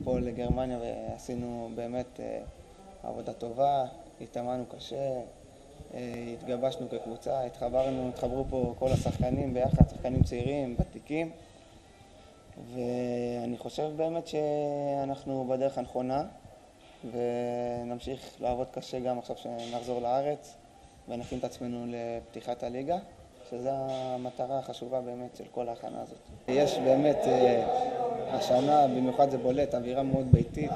לפה לגרמניה ועשינו באמת אה, עבודה טובה, התאמנו קשה, אה, התגבשנו כקבוצה, התחברנו, התחברו פה כל השחקנים ביחד, שחקנים צעירים, ותיקים, ואני חושב באמת שאנחנו בדרך הנכונה, ונמשיך לעבוד קשה גם עכשיו שנחזור לארץ, ונכין את עצמנו לפתיחת הליגה. שזו המטרה החשובה באמת של כל ההכנה הזאת. יש באמת, אה, השנה במיוחד זה בולט, אווירה מאוד ביתית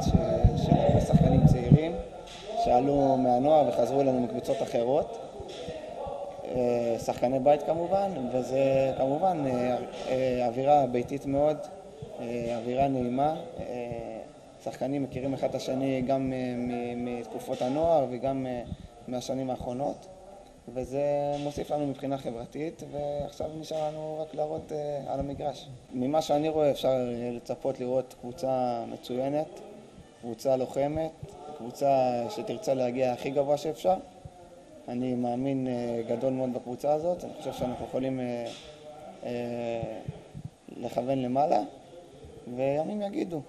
של הרבה שחקנים צעירים שעלו מהנוער וחזרו אלינו מקבוצות אחרות. אה, שחקני בית כמובן, וזה כמובן אה, אווירה ביתית מאוד, אווירה נעימה. שחקנים מכירים אחד את השני גם מתקופות הנוער וגם מהשנים האחרונות. וזה מוסיף לנו מבחינה חברתית, ועכשיו נשאר לנו רק להראות uh, על המגרש. ממה שאני רואה אפשר לצפות לראות קבוצה מצוינת, קבוצה לוחמת, קבוצה שתרצה להגיע הכי גבוה שאפשר. אני מאמין uh, גדול מאוד בקבוצה הזאת, אני חושב שאנחנו יכולים uh, uh, לכוון למעלה, וימים יגידו.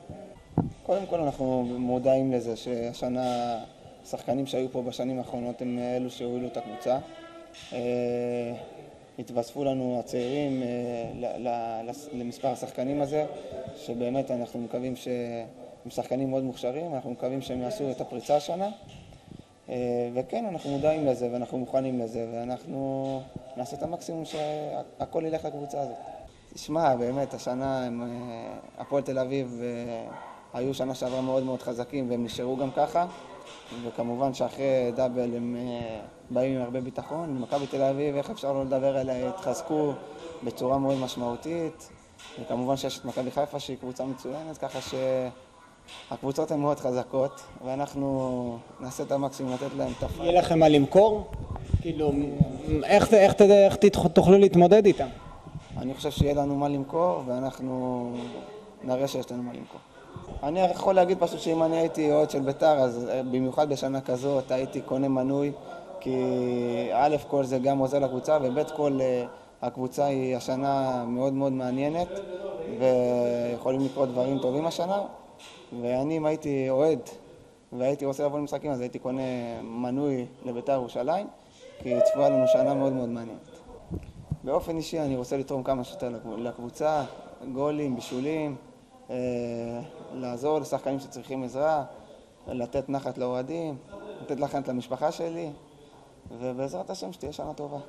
קודם כל אנחנו מודעים לזה שהשנה שחקנים שהיו פה בשנים האחרונות הם אלו שהובילו את הקבוצה. אה, התווספו לנו הצעירים אה, למספר השחקנים הזה, שבאמת אנחנו מקווים שהם שחקנים מאוד מוכשרים, אנחנו מקווים שהם יעשו את הפריצה השנה. אה, וכן, אנחנו מודעים לזה ואנחנו מוכנים לזה, ואנחנו נעשה את המקסימום שהכל ילך לקבוצה הזאת. תשמע, באמת, השנה הפועל תל אביב היו שנה שעברה מאוד מאוד חזקים והם נשארו גם ככה. וכמובן שאחרי דאבל הם אה, באים עם הרבה ביטחון. במכבי תל אביב, איך אפשר לא לדבר עליה, התחזקו בצורה מאוד משמעותית. וכמובן שיש את מכבי חיפה שהיא קבוצה מצוינת, ככה שהקבוצות הן מאוד חזקות, ואנחנו נעשה את המקסימום לתת להם את הפעם. יהיה לכם מה למכור? כאילו, איך, איך, איך תוכלו להתמודד איתם? אני חושב שיהיה לנו מה למכור, ואנחנו נראה שיש לנו מה למכור. אני יכול להגיד פשוט שאם אני הייתי אוהד של בית"ר, אז אה, במיוחד בשנה כזאת הייתי קונה מנוי, כי א' כל זה גם עוזר לקבוצה, וב' כל אה, הקבוצה היא השנה מאוד מאוד מעניינת, ויכולים לקרות דברים טובים השנה, ואני אם הייתי אוהד והייתי רוצה לבוא למשחקים, אז הייתי קונה מנוי לבית"ר ירושלים, כי צפויה לנו שנה מאוד מאוד מעניינת. באופן אישי אני רוצה לתרום כמה שיותר לקבוצה, גולים, בישולים. אה, לעזור לשחקנים שצריכים עזרה, לתת נחת לאוהדים, לתת לחן למשפחה שלי, ובעזרת השם שתהיה שנה טובה.